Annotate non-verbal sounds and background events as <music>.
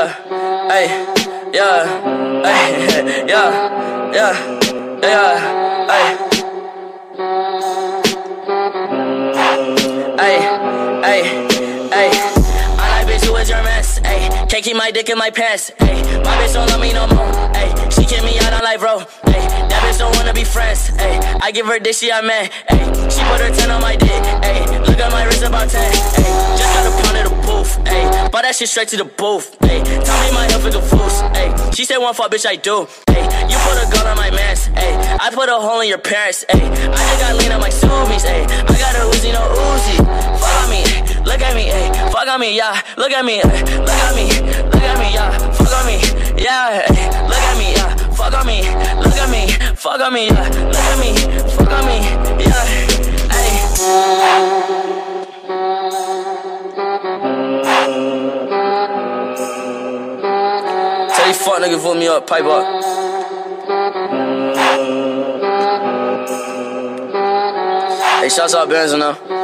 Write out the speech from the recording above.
yeah, hey, yeah, hey, <laughs> yeah, yeah, yeah, hey. Hey, hey, hey. I like bitch who is your mess. Hey, can't keep my dick in my pants. Hey, my bitch don't love me no more. Hey, she kick me out on life, bro. Hey, that bitch don't wanna be friends. Hey, I give her dick, she a man. Hey, she put her 10 on bought that shit straight to the booth. Hey, tell me my health is a fool's. Hey, she said one fuck, bitch, I do. Hey, you put a gun on my mask. Hey, I put a hole in your parents. Hey, I just got lean on my Subies. Hey, I got a Uzi, no Uzi. Fuck on me, look at me, hey, fuck on me, yeah. Look at me, ay, look at me, look at me, yeah. Fuck on me, yeah. ay, Look at me, yeah. Fuck on me, look at me, fuck on me, yeah. Look at me, These fuck niggas vote me up, pipe up. Hey, shouts out Benzo now.